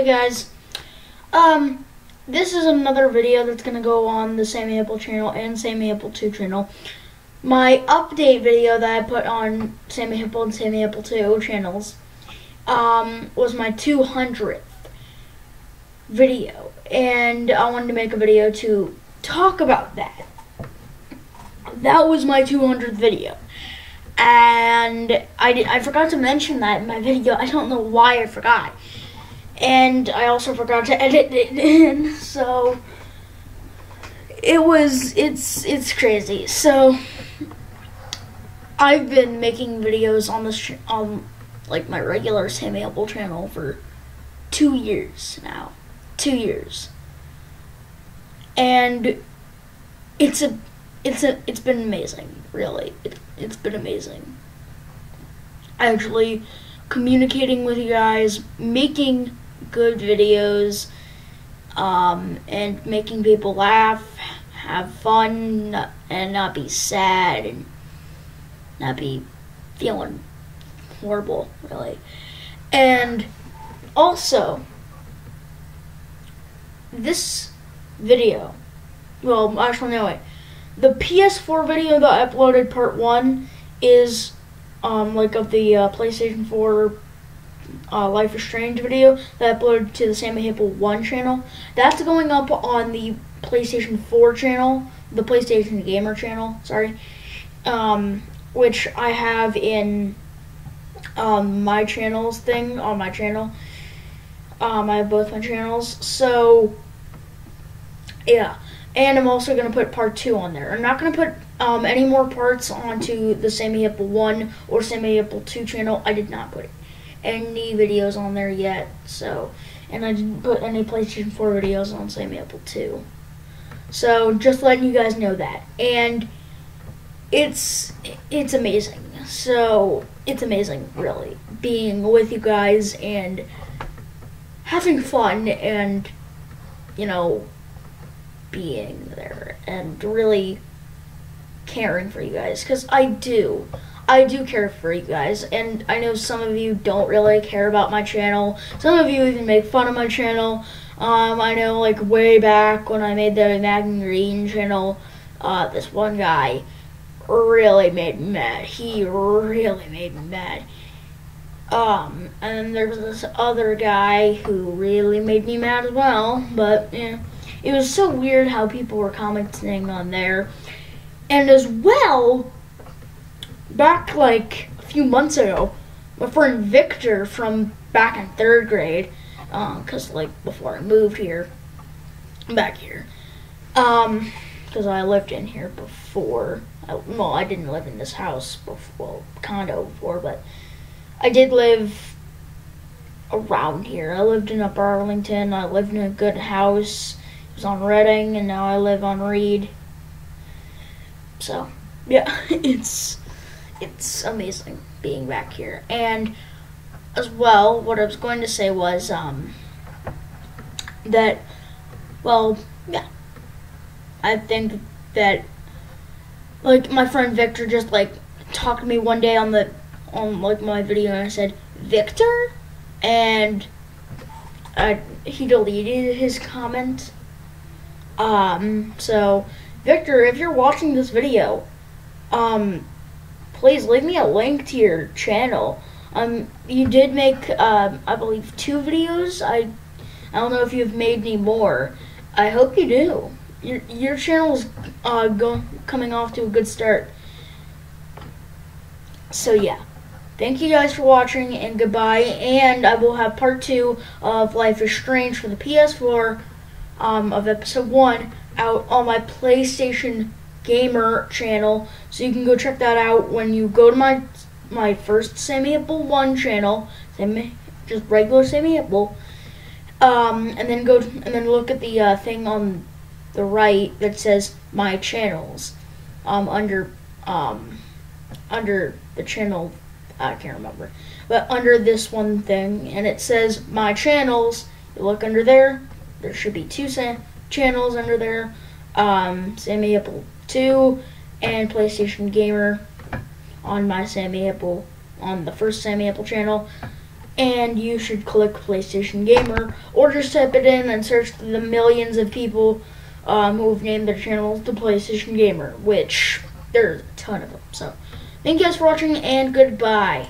Hey guys, um, this is another video that's gonna go on the Sammy Apple channel and Sammy Apple 2 channel. My update video that I put on Sammy Apple and Sammy Apple 2 channels um, was my 200th video, and I wanted to make a video to talk about that. That was my 200th video. And I, did, I forgot to mention that in my video. I don't know why I forgot and I also forgot to edit it in, so it was it's it's crazy. So I've been making videos on this on like my regular Sammy Apple channel for two years now, two years, and it's a it's a it's been amazing. Really, it, it's been amazing. Actually, communicating with you guys, making good videos, um, and making people laugh, have fun, and not be sad and not be feeling horrible, really. And also, this video, well, actually, no, wait. The PS4 video that I uploaded, part one, is um, like of the uh, PlayStation 4 uh, Life is Strange video that I uploaded to the Sammy Hipple 1 channel. That's going up on the PlayStation 4 channel, the PlayStation Gamer channel, sorry, um, which I have in um, my channels thing on my channel. Um, I have both my channels, so yeah. And I'm also going to put part 2 on there. I'm not going to put um, any more parts onto the Sammy Hipple 1 or Sammy Hipple 2 channel. I did not put it any videos on there yet. So, and I didn't put any PlayStation 4 videos on Sammy Apple 2. So, just letting you guys know that. And it's it's amazing. So, it's amazing really being with you guys and having fun and you know being there and really caring for you guys cuz I do. I do care for you guys, and I know some of you don't really care about my channel. Some of you even make fun of my channel. Um, I know, like, way back when I made the Magnum Green channel, uh, this one guy really made me mad. He really made me mad. Um, and then there was this other guy who really made me mad as well, but, yeah, it was so weird how people were commenting on there. And as well, back like a few months ago, my friend Victor from back in third grade, because um, like before I moved here, back here, um, because I lived in here before. I, well, I didn't live in this house before, well, condo before, but I did live around here. I lived in Upper Arlington. I lived in a good house. It was on Reading, and now I live on Reed. So, yeah, it's it's amazing being back here. And as well, what I was going to say was um, that, well, yeah, I think that, like, my friend Victor just, like, talked to me one day on the, on, like, my video, and I said, Victor? And I, he deleted his comment. Um, so, Victor, if you're watching this video, um, please leave me a link to your channel. Um, you did make, um, I believe, two videos. I, I don't know if you've made any more. I hope you do. Your your channel's uh, going coming off to a good start. So yeah, thank you guys for watching and goodbye. And I will have part two of Life is Strange for the PS4 um, of episode one out on my PlayStation gamer channel. So you can go check that out. When you go to my my first Sammy Apple 1 channel Sammy, just regular Sammy Apple um, and then go and then look at the uh, thing on the right that says my channels um, under um, under the channel I can't remember but under this one thing and it says my channels. You look under there there should be two channels under there um, Sammy Apple 2 and PlayStation Gamer on my Sammy Apple on the first Sammy Apple channel. and you should click PlayStation Gamer or just type it in and search the millions of people um, who've named their channels the PlayStation Gamer, which there's a ton of them. So, thank you guys for watching and goodbye.